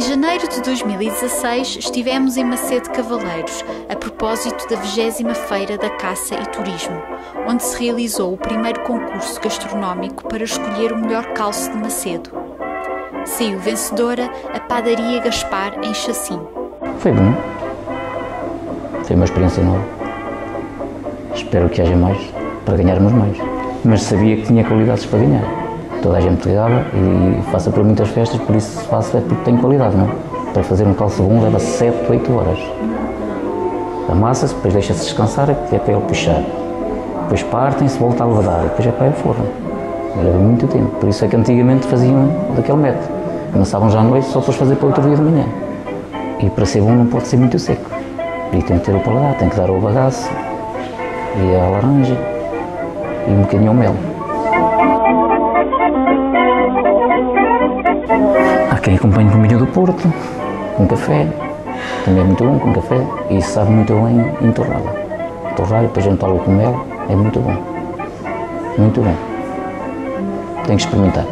janeiro de 2016 estivemos em Macedo Cavaleiros, a propósito da 20 Feira da Caça e Turismo, onde se realizou o primeiro concurso gastronómico para escolher o melhor calço de Macedo. Saiu vencedora a Padaria Gaspar em Chassim. Foi bom. Foi uma experiência nova. Espero que haja mais para ganharmos mais. Mas sabia que tinha qualidades para ganhar. Toda a gente ligava e faça por muitas festas, por isso se faço é porque tem qualidade, não é? Para fazer um calço bom leva 7, 8 horas. Amassa-se, depois deixa-se descansar, que é para ele puxar. Depois partem-se, volta a levar, depois é para ir forno. Leva muito tempo. Por isso é que antigamente faziam daquele método. Começavam já à noite só para fazer para outro dia de manhã. E para ser bom não pode ser muito seco. E tem que ter o paladar, tem que dar o bagaço, e a laranja, e um bocadinho ao mel. quem acompanha o milho do Porto, um café, também é muito bom com café e sabe muito bem em torrada. Torrada, depois jantá-lo com mel, é muito bom. Muito bom. Tem que experimentar.